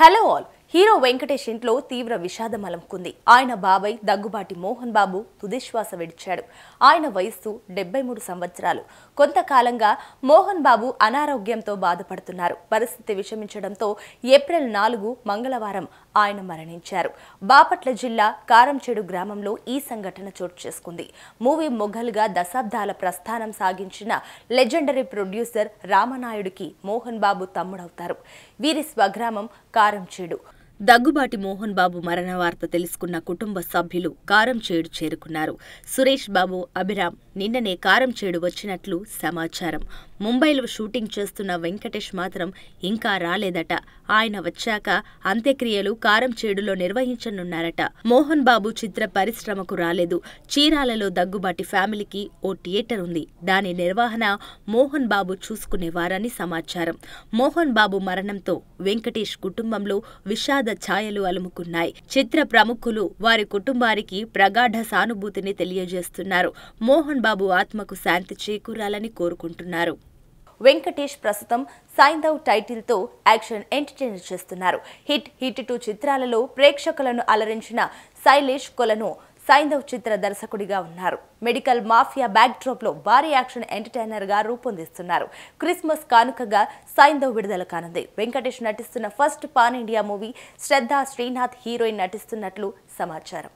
Hello all. Hero Venkatesh ఇంట్లో తీవ్ర విషాదం అలముకుంది. ఆయన బాబాయ్ దగ్గుబాటి మోహన్ బాబు తుదిశ్వాస విడిచాడు. ఆయన వయస్సు డెబ్బై మూడు సంవత్సరాలు. కొంతకాలంగా మోహన్ బాబు అనారోగ్యంతో బాధపడుతున్నారు. పరిస్థితి విషమించడంతో ఏప్రిల్ నాలుగు మంగళవారం ఆయన మరణించారు. బాపట్ల జిల్లా కారంచేడు గ్రామంలో ఈ సంఘటన చోటు చేసుకుంది. మూవీ మొఘల్గా దశాబ్దాల ప్రస్థానం సాగించిన లెజెండరీ ప్రొడ్యూసర్ రామనాయుడికి మోహన్ బాబు తమ్ముడవుతారు. వీరి స్వగ్రామం కారంచేడు. దగ్గుబాటి మోహన్ బాబు మరణ వార్త తెలుసుకున్న కుటుంబ సభ్యులు కారంచేడు చేరుకున్నారు. సురేష్ బాబు అభిరామ్ నిన్ననే కారంచేడు వచ్చినట్లు సమాచారం. ముంబైలో షూటింగ్ చేస్తున్న వెంకటేష్ మాత్రం ఇంకా రాలేదట. ఆయన వచ్చాక అంత్యక్రియలు కారంచేడులో నిర్వహించనున్నారట. మోహన్ బాబు చిత్ర పరిశ్రమకు రాలేదు. చీరాలలో దగ్గుబాటి ఫ్యామిలీకి ఓ థియేటర్ ఉంది. దాని నిర్వహణ మోహన్ బాబు చూసుకునేవారని సమాచారం. మోహన్ బాబు మరణంతో వెంకటేష్ కుటుంబంలో విషాద ఛాయలు అలుముకున్నాయి. చిత్ర ప్రముఖులు వారి కుటుంబానికి ప్రగాఢ సానుభూతిని తెలియజేస్తున్నారు. మోహన్ బాబు ఆత్మకు శాంతి చేకూరాలని కోరుకుంటున్నారు. వెంకటేష్ ప్రస్తుతం సైంధవ్ టైటిల్తో యాక్షన్ ఎంటర్టైనర్ చేస్తున్నారు. హిట్ హిట్ టూ చిత్రాలలో ప్రేక్షకులను అలరించిన శైలేష్ కొలను సైంధవ్ చిత్ర దర్శకుడిగా ఉన్నారు. మెడికల్ మాఫియా బ్యాక్డ్రాప్లో భారీ యాక్షన్ ఎంటర్టైనర్గా రూపొందిస్తున్నారు. క్రిస్మస్ కానుకగా సైంధవ్ విడుదల కానుంది. వెంకటేష్ నటిస్తున్న first pan India movie Shraddha Srinath heroine నటిస్తున్నట్లు సమాచారం.